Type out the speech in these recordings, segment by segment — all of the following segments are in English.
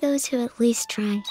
those who at least try.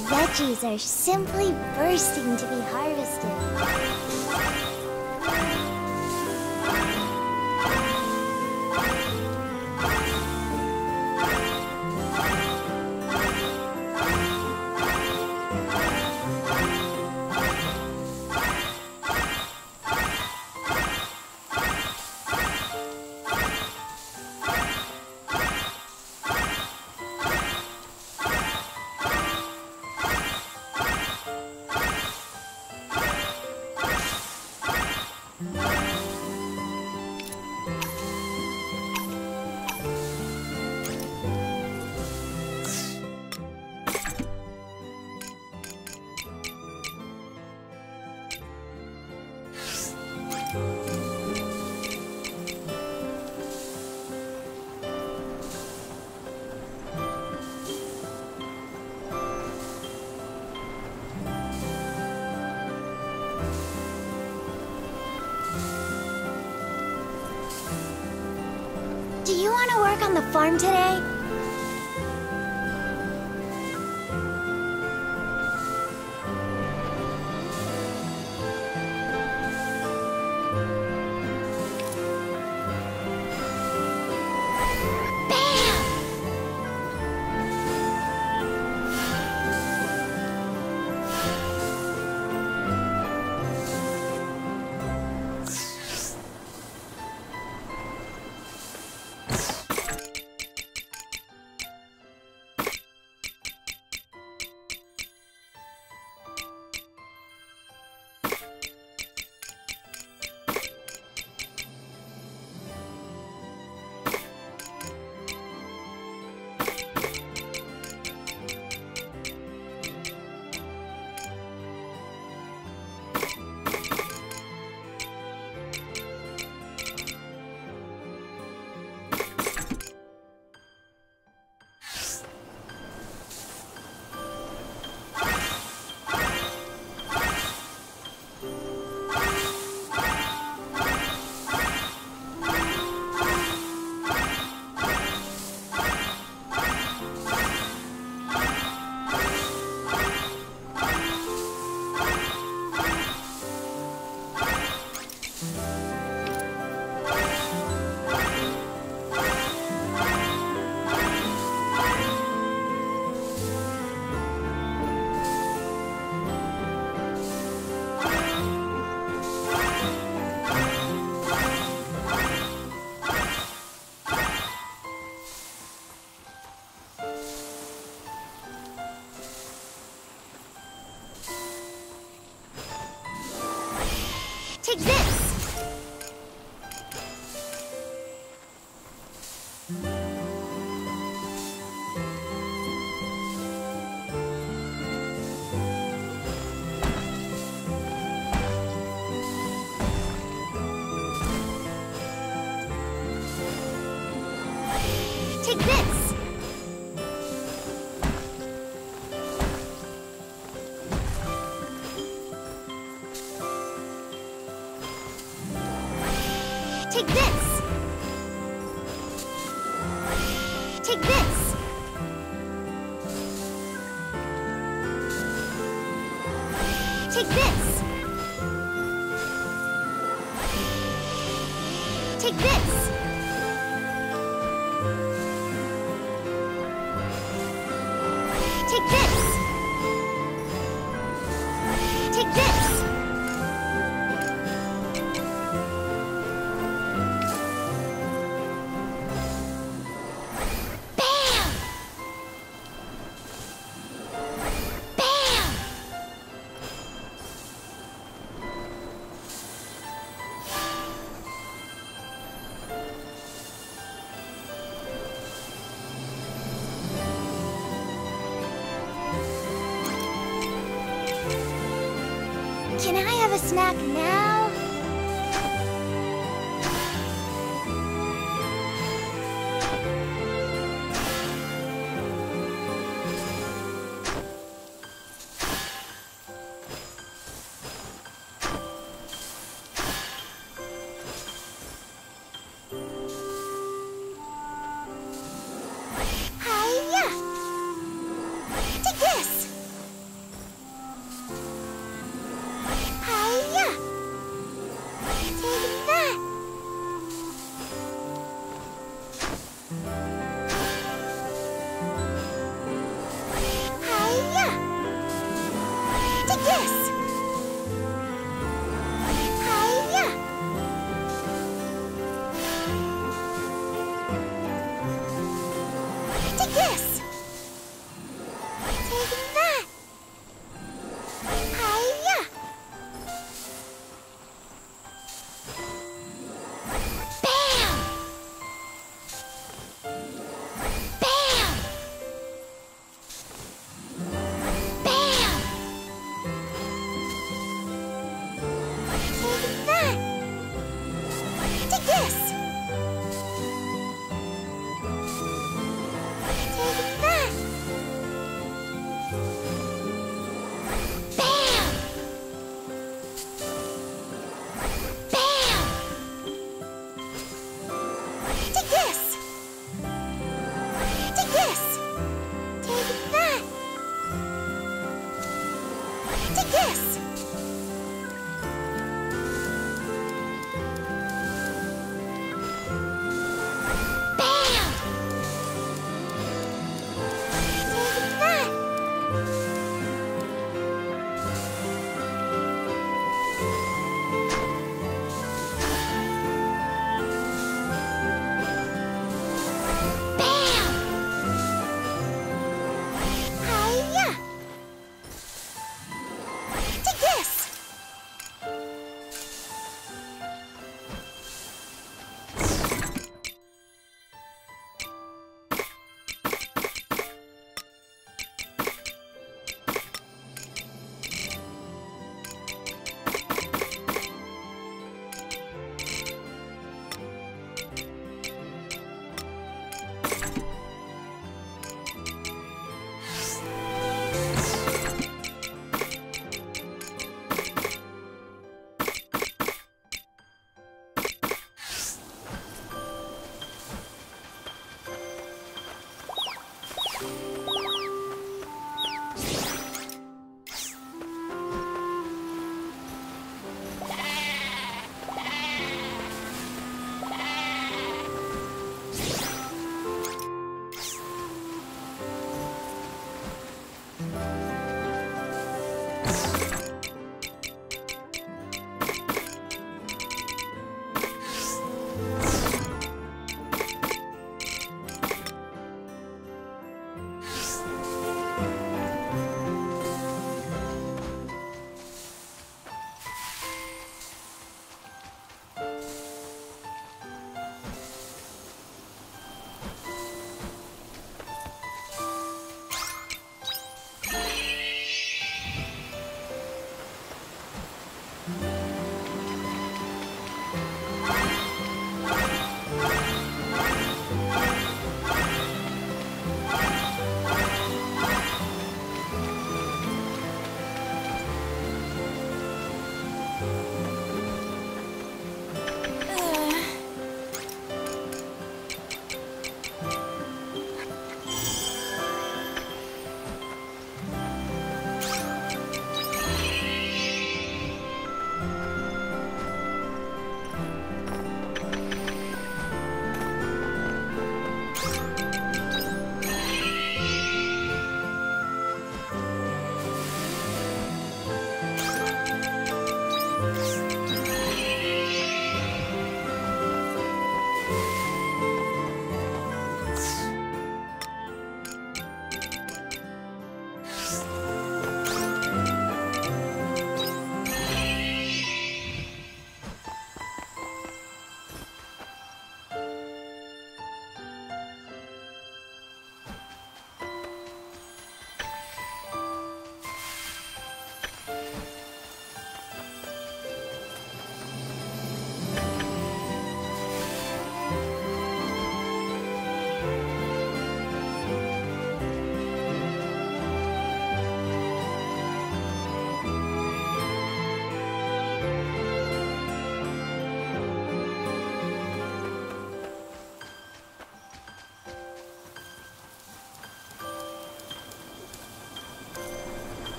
Veggies are simply bursting to be harvested. Do you want to work on the farm today? Take this! Snack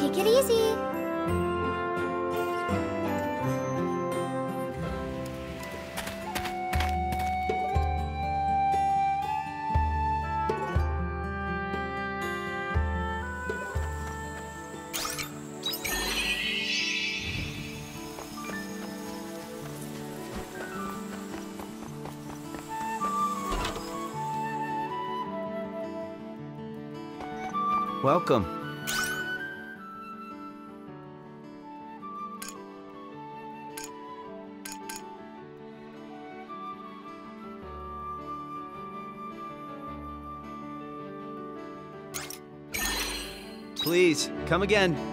Take it easy. Welcome. Come again.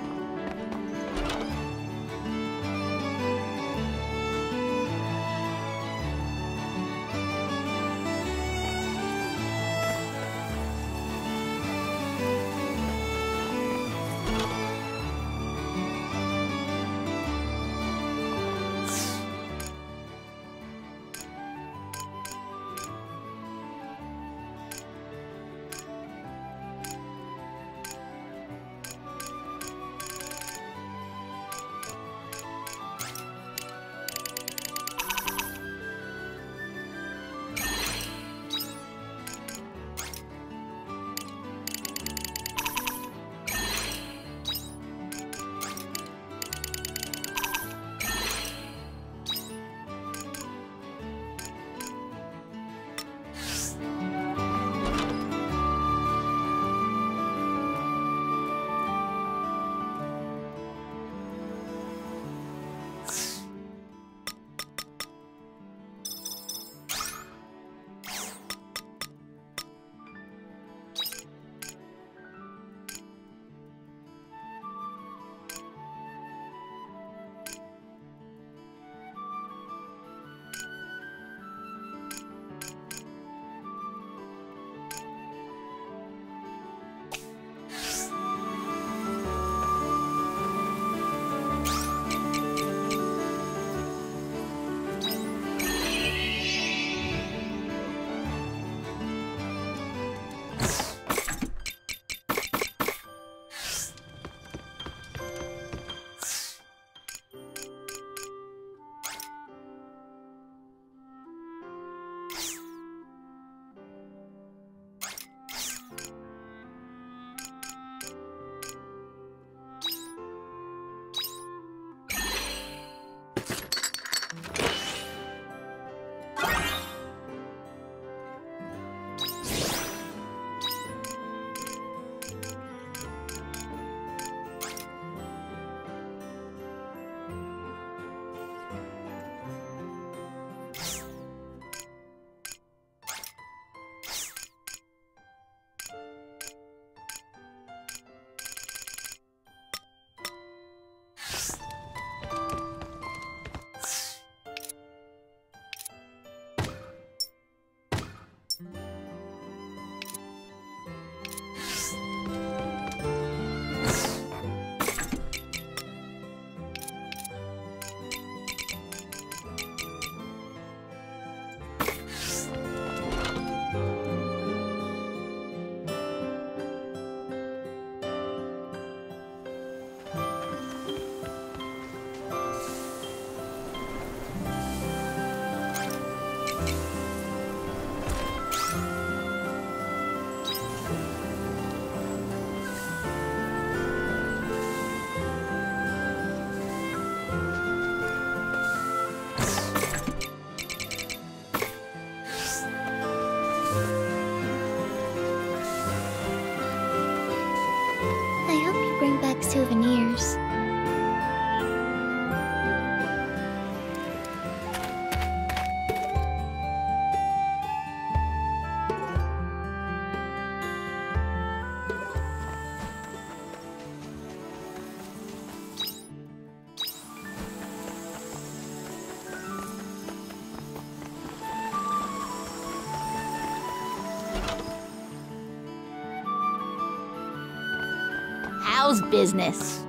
Business?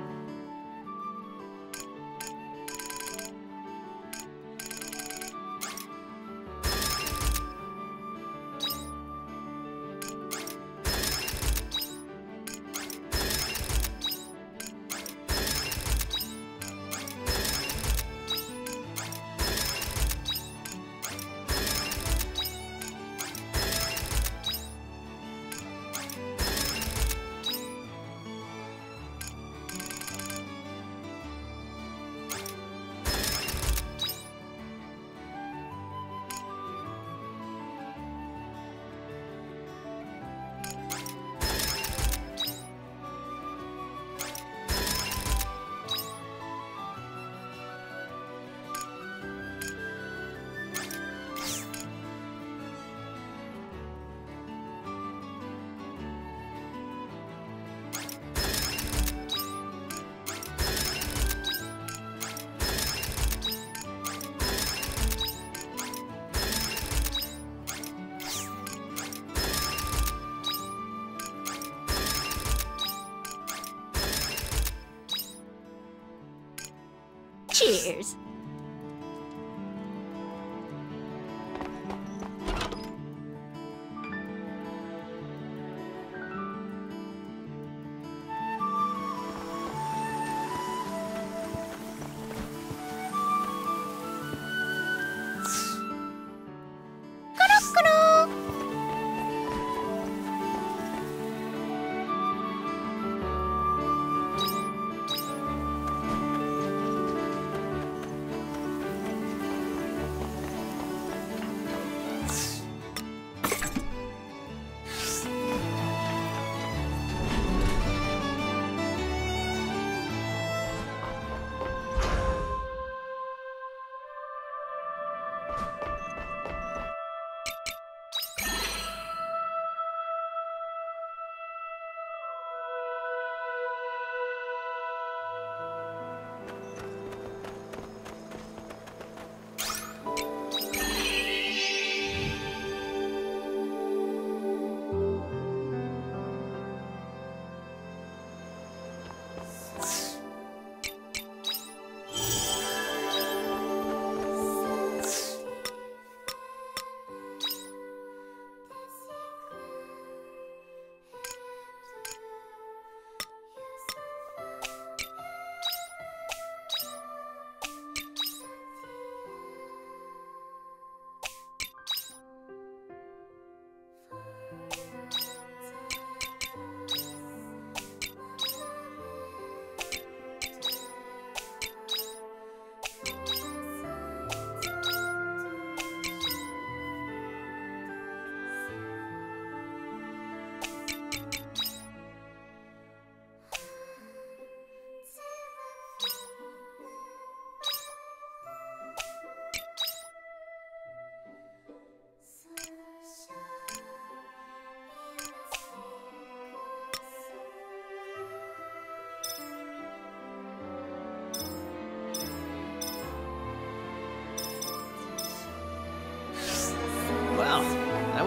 Cheers.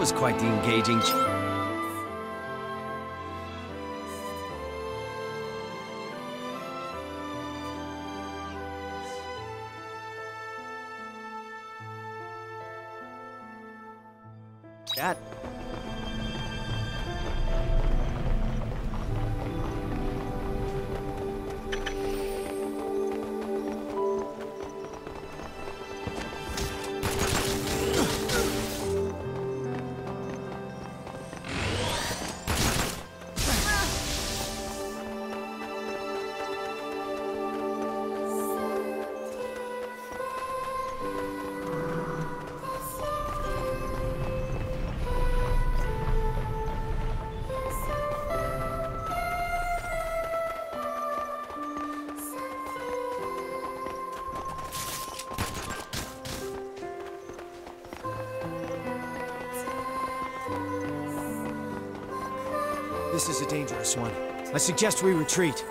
Was quite the engaging. This is a dangerous one. I suggest we retreat.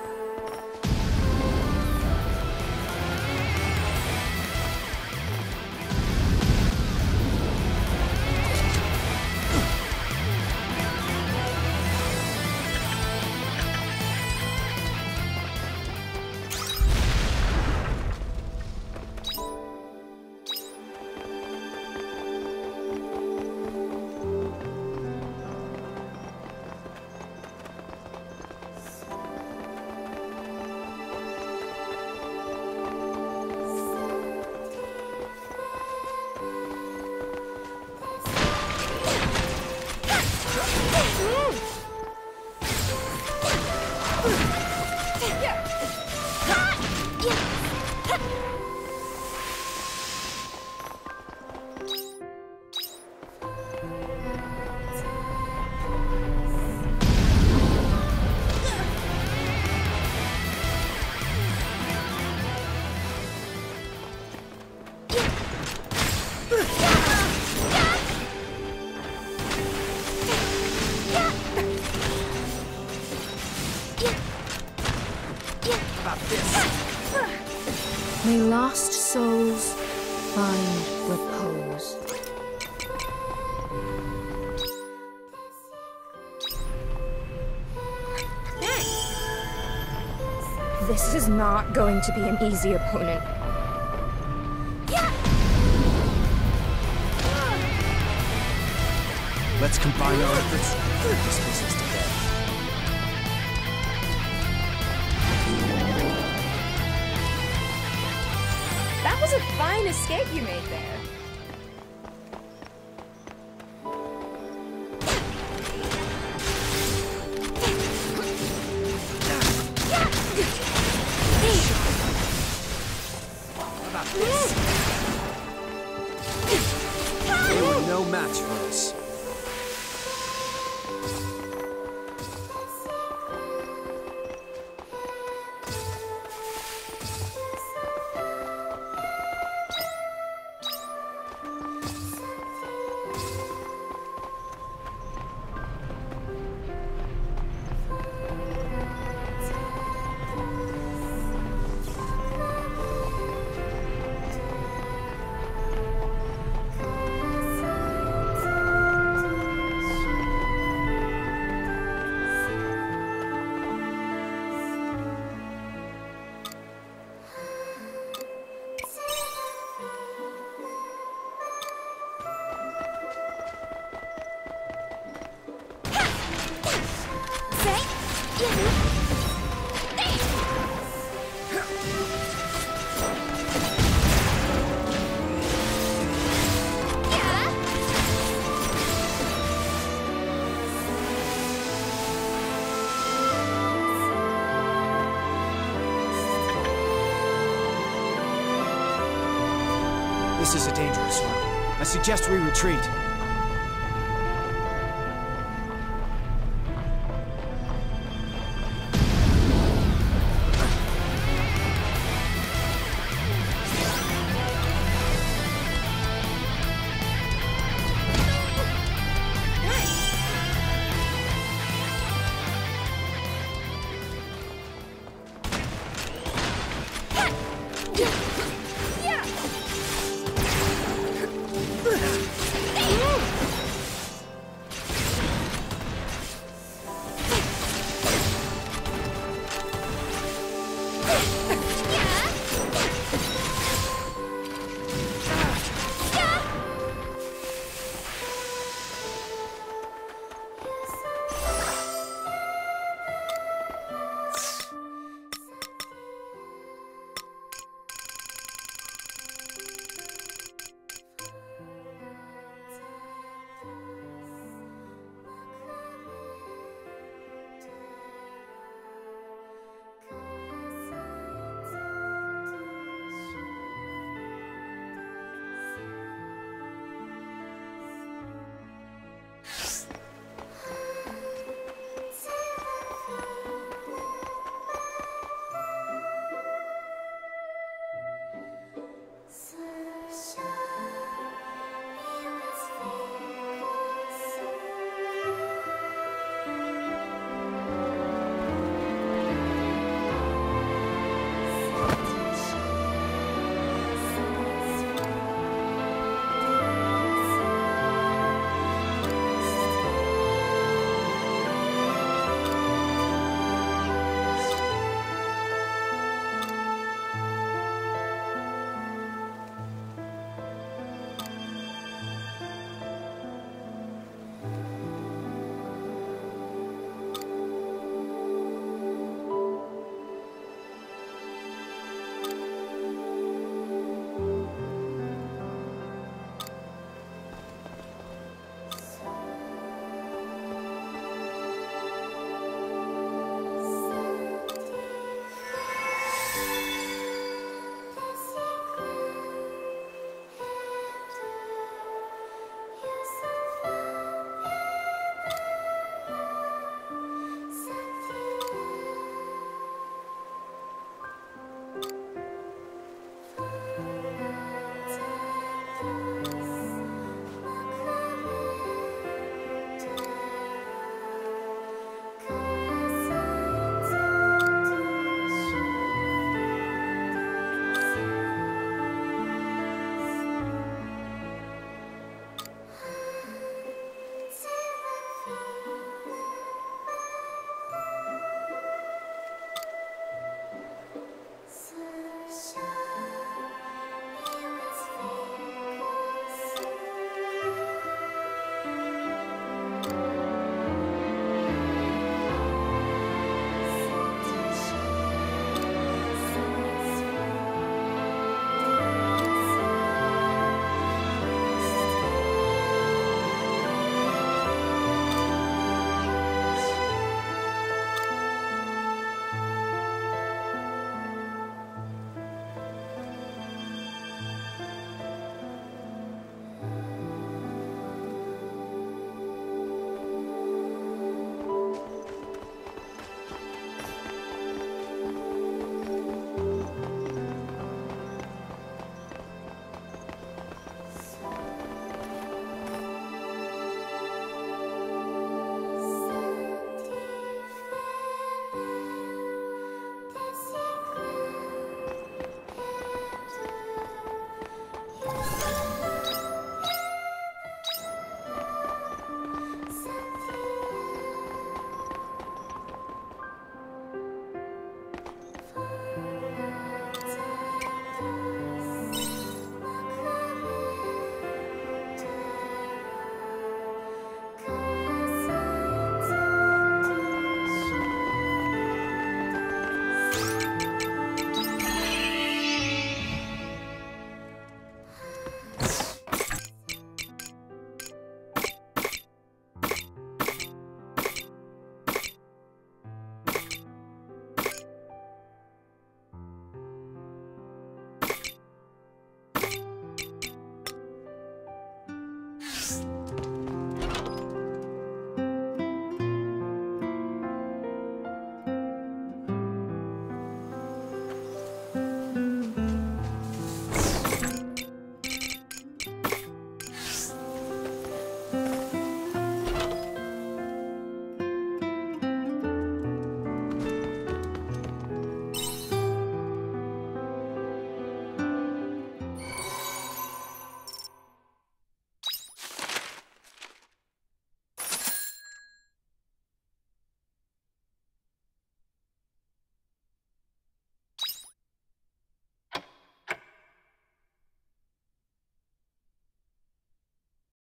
Not going to be an easy opponent. Let's combine our efforts and put this business to bed. That was a fine escape you made there. This is a dangerous one. I suggest we retreat.